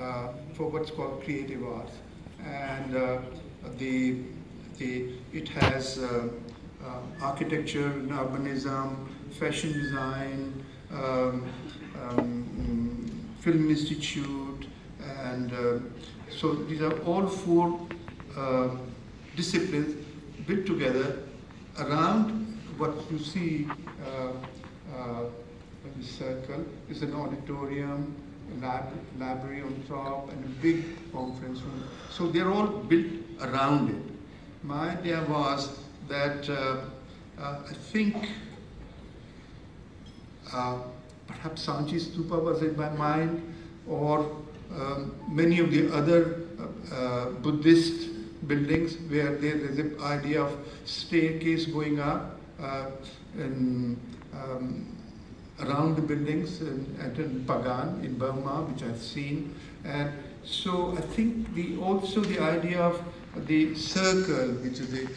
uh, for what's called creative arts. And uh, the, the, it has uh, architecture, urbanism, fashion design, um, um, film institute, and so these are all four disciplines built together around what you see uh, uh, in the circle is an auditorium, lab, library on top, and a big conference room. So they're all built around it. My idea was that uh, uh, I think uh, perhaps Sanchi Stupa was in my mind, or um, many of the other uh, uh, Buddhist buildings where there is an idea of staircase going up uh, in, um, around the buildings in, at Pagan in Burma, which I've seen. And so I think the also the idea of the circle, which is the